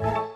you